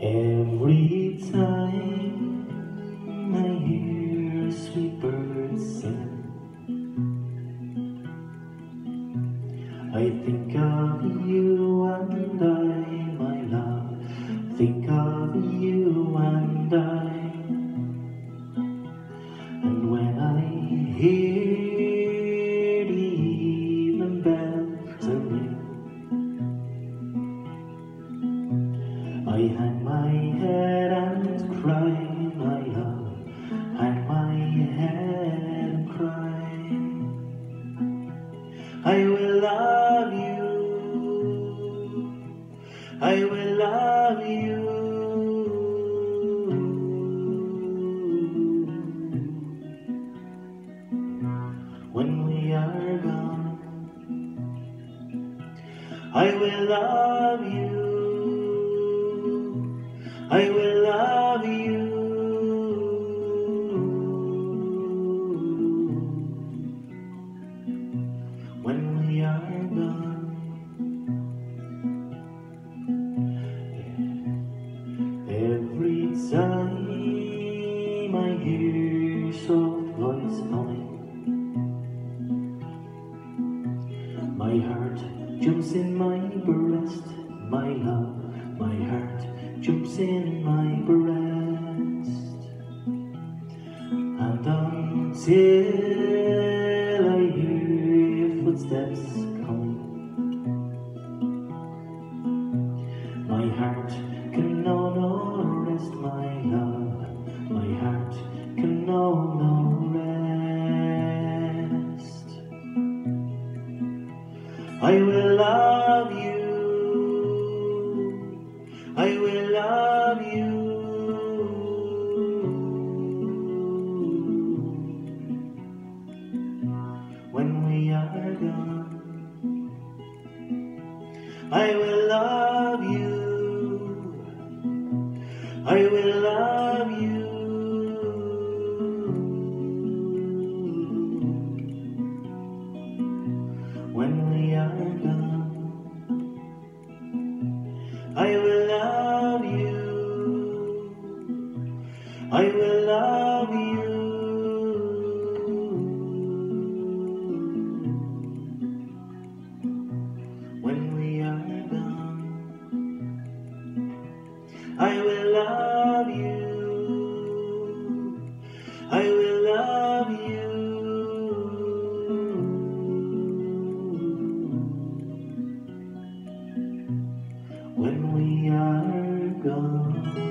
Every time I hear a sweet bird sing, I think of you and I, my love, think of you and I. And when I hear I will love you, I will love you. When we are gone, I will love you. I will love every time I hear soft voice humming, my heart jumps in my breast, my love. My heart jumps in my breast, and until I hear footsteps heart can no no rest, my love. My heart can no no rest. I will love you. I will love you. When we are gone, I will love I will love you. When we are gone, I will love you. I will love you. When we are gone, I will you. When we are gone.